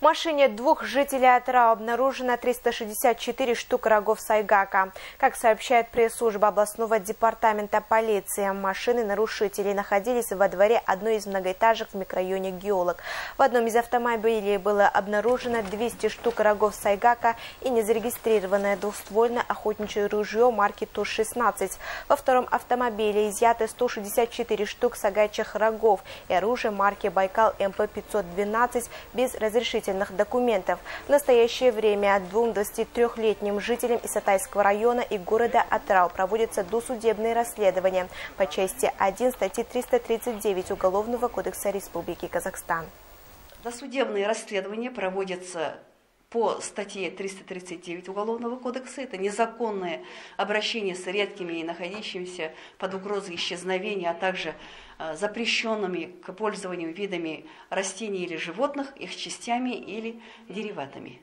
В машине двух жителей Атырау обнаружено 364 штук рогов сайгака. Как сообщает пресс-служба областного департамента полиции, машины нарушителей находились во дворе одной из многоэтажек в микрорайоне Геолог. В одном из автомобилей было обнаружено 200 штук рогов сайгака и незарегистрированное двуствольное охотничье ружье марки ТУ-16. Во втором автомобиле изъяты 164 штук сагачих рогов и оружие марки Байкал МП-512 без разрешительного удостоверительных документов. В настоящее время двум 23-летним жителям Исатайского района и города Атрау проводятся досудебные расследования по части 1 статьи 339 Уголовного кодекса Республики Казахстан. Досудебные расследования проводятся по статье 339 Уголовного кодекса. Это незаконное обращение с редкими и находящимися под угрозой исчезновения, а также э, запрещенными к пользованию видами растений или животных, их частями или дериватами.